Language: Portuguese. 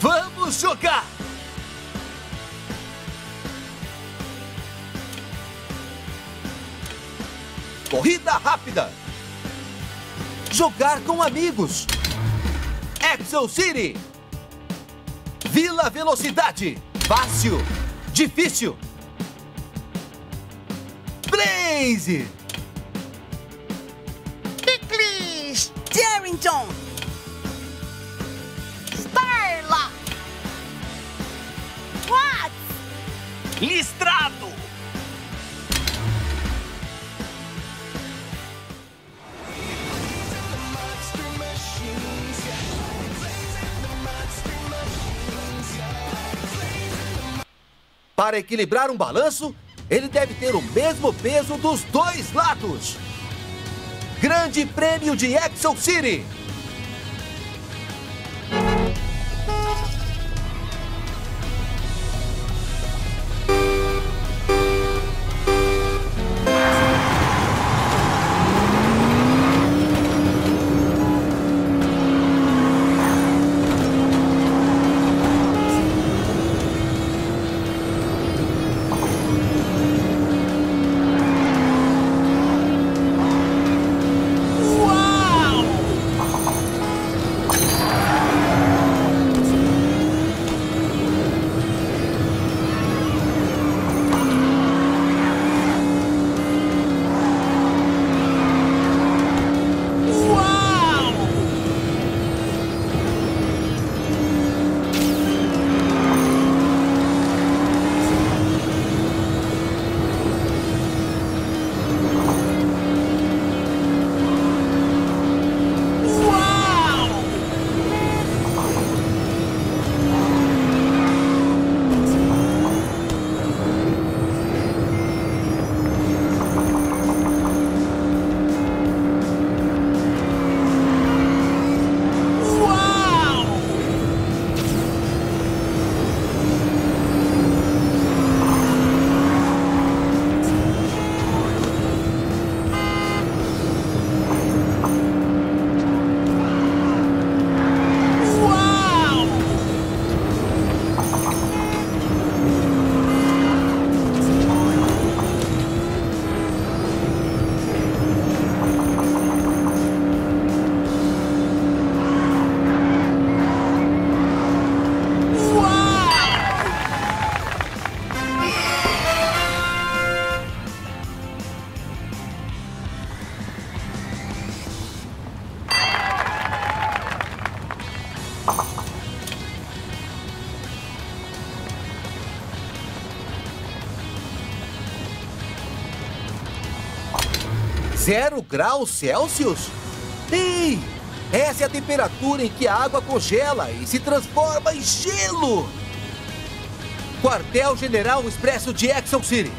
Vamos jogar! Corrida rápida. Jogar com amigos. Exo City. Vila Velocidade. Fácil. Difícil. Blaze. Piclis! Darrington! Listrado. Para equilibrar um balanço, ele deve ter o mesmo peso dos dois lados. Grande Prêmio de Exo City. Zero graus Celsius? Ei! Essa é a temperatura em que a água congela e se transforma em gelo! Quartel General Expresso de Exxon City.